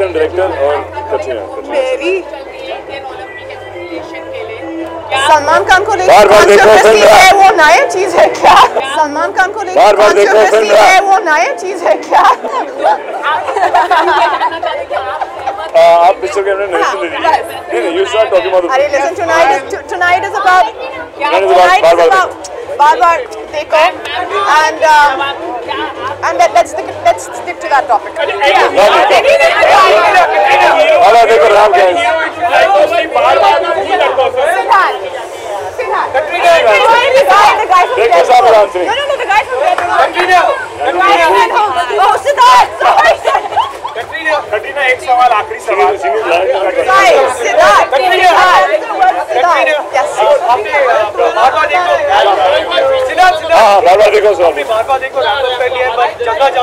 And director और सलमान खान को बार बार लेकर देखो है वो नया चीज़ है क्या? सलमान खान को लेकर बार बार देखो है। वो नया चीज़ है क्या? आप पिक्चर के अपने नरेशन दे नहीं नहीं यू स्टार्ट टॉकिंग अबाउट अरे is tonight is about Tonight is about tonight बार बार बार बार देखो। And um, and let, let's stick, let's stick साहब Home. Ram Singh no no no the guy from Red Home the guy from Red Home oh Siddharth sorry Katrina एक सवाल आखिरी सवाल बार देखो सिद्धार्थ सिद्धार्थ हाँ बार बार देखो सर बार देखो है जगह को